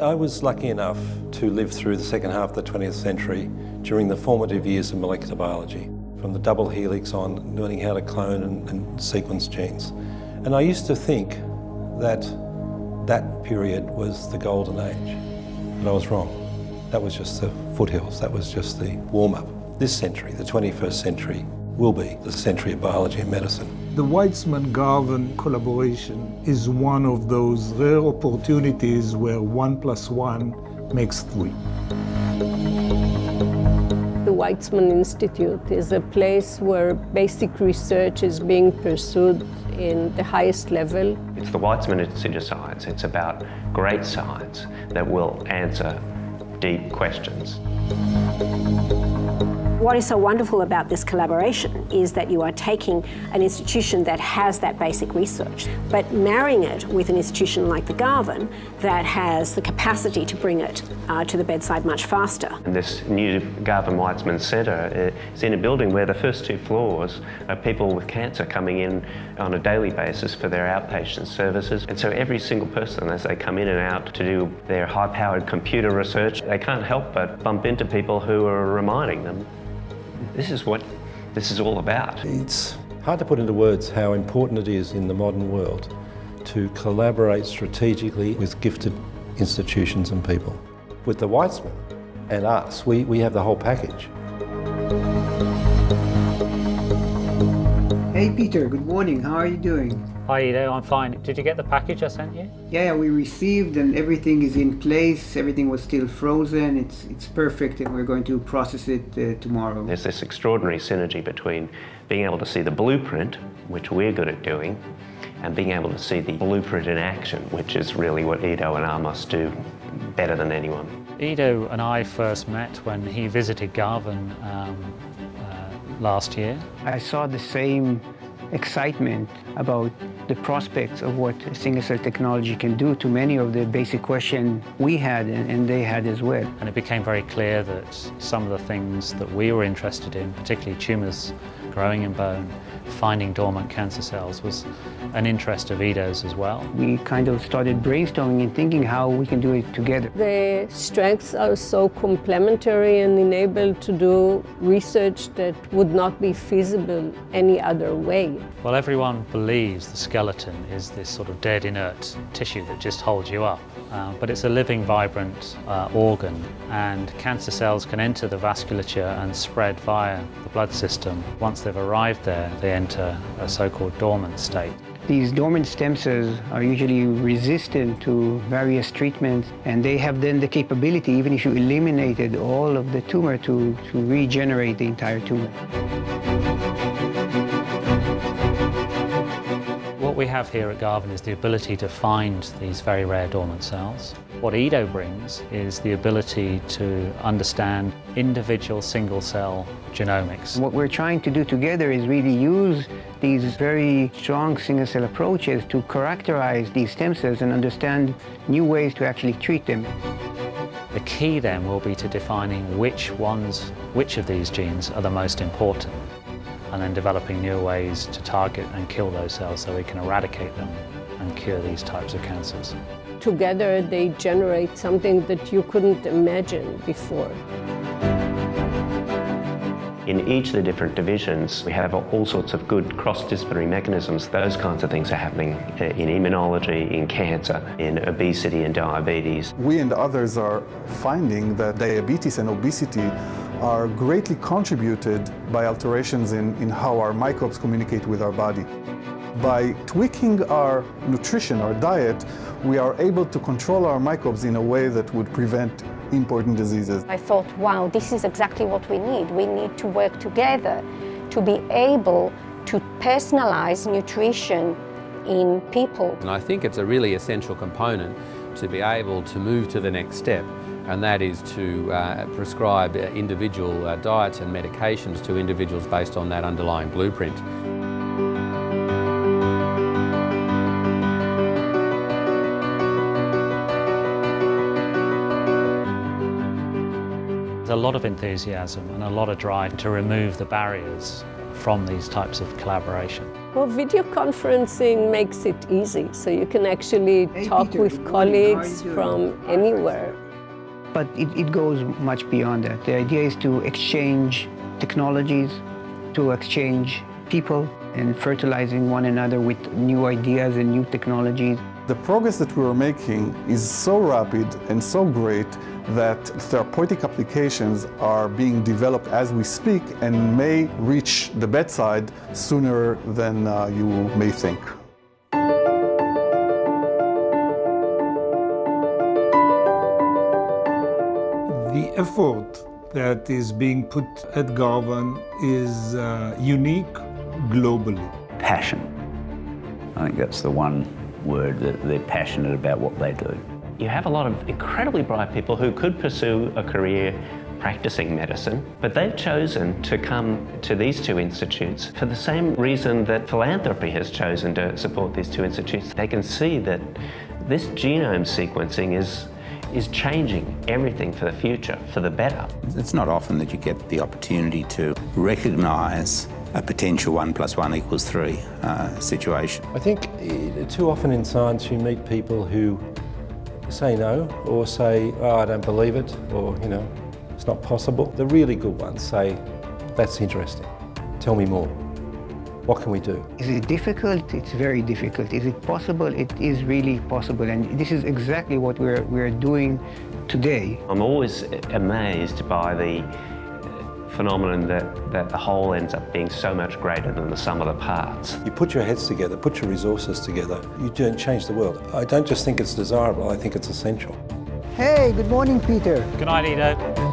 I was lucky enough to live through the second half of the 20th century during the formative years of molecular biology, from the double helix on, learning how to clone and, and sequence genes. And I used to think that that period was the golden age, but I was wrong. That was just the foothills, that was just the warm up. This century, the 21st century, will be the century of biology and medicine. The Weizmann-Garvan collaboration is one of those rare opportunities where one plus one makes three. The Weizmann Institute is a place where basic research is being pursued in the highest level. It's the Weizmann Institute of Science. It's about great science that will answer deep questions. What is so wonderful about this collaboration is that you are taking an institution that has that basic research, but marrying it with an institution like the Garvan that has the capacity to bring it uh, to the bedside much faster. And this new Garvan Weizmann Centre is in a building where the first two floors are people with cancer coming in on a daily basis for their outpatient services. And so every single person, as they come in and out to do their high-powered computer research, they can't help but bump into people who are reminding them this is what this is all about. It's hard to put into words how important it is in the modern world to collaborate strategically with gifted institutions and people. With the Weizmann and us, we, we have the whole package. Hey Peter, good morning. How are you doing? Hi Ido, I'm fine. Did you get the package I sent you? Yeah, yeah, we received and everything is in place. Everything was still frozen. It's it's perfect and we're going to process it uh, tomorrow. There's this extraordinary synergy between being able to see the blueprint, which we're good at doing, and being able to see the blueprint in action, which is really what Ido and I must do better than anyone. Ido and I first met when he visited Garvan um, last year. I saw the same excitement about the prospects of what single-cell technology can do to many of the basic questions we had and, they had as well. And it became very clear that some of the things that we were interested in, particularly tumours growing in bone, finding dormant cancer cells was an interest of Ido's as well. We kind of started brainstorming and thinking how we can do it together. The strengths are so complementary and enable to do research that would not be feasible any other way. Well, everyone believes the skeleton is this sort of dead, inert tissue that just holds you up. Uh, but it's a living, vibrant uh, organ, and cancer cells can enter the vasculature and spread via the blood system. Once they've arrived there, they enter a so-called dormant state. These dormant stem cells are usually resistant to various treatments, and they have then the capability, even if you eliminated all of the tumor, to, to regenerate the entire tumor. We have here at Garvan is the ability to find these very rare dormant cells. What Ido brings is the ability to understand individual single cell genomics. What we're trying to do together is really use these very strong single cell approaches to characterize these stem cells and understand new ways to actually treat them. The key then will be to defining which ones, which of these genes are the most important and then developing new ways to target and kill those cells so we can eradicate them and cure these types of cancers. Together they generate something that you couldn't imagine before. In each of the different divisions, we have all sorts of good cross-disciplinary mechanisms. Those kinds of things are happening uh, in immunology, in cancer, in obesity and diabetes. We and others are finding that diabetes and obesity are greatly contributed by alterations in, in how our microbes communicate with our body. By tweaking our nutrition, our diet, we are able to control our microbes in a way that would prevent important diseases. I thought, wow, this is exactly what we need. We need to work together to be able to personalize nutrition in people. And I think it's a really essential component to be able to move to the next step and that is to uh, prescribe individual uh, diets and medications to individuals based on that underlying blueprint. There's a lot of enthusiasm and a lot of drive to remove the barriers from these types of collaboration. Well, video conferencing makes it easy, so you can actually talk with good morning. How are colleagues from anywhere. But it, it goes much beyond that. The idea is to exchange technologies, to exchange people, and fertilizing one another with new ideas and new technologies. The progress that we are making is so rapid and so great that therapeutic applications are being developed as we speak and may reach the bedside sooner than uh, you may think. The effort that is being put at Garvan is uh, unique globally. passion. I think that's the one word that they're passionate about what they do. You have a lot of incredibly bright people who could pursue a career practicing medicine, but they've chosen to come to these two institutes for the same reason that philanthropy has chosen to support these two institutes. They can see that this genome sequencing is, is changing everything for the future, for the better. It's not often that you get the opportunity to recognise a potential one plus one equals three uh, situation. I think eh, too often in science you meet people who say no or say, oh, I don't believe it, or, you know, it's not possible. The really good ones say, that's interesting. Tell me more. What can we do? Is it difficult? It's very difficult. Is it possible? It is really possible. And this is exactly what we're, we're doing today. I'm always amazed by the uh, phenomenon that, that the whole ends up being so much greater than the sum of the parts. You put your heads together, put your resources together, you don't change the world. I don't just think it's desirable, I think it's essential. Hey, good morning, Peter. Good night, Ido.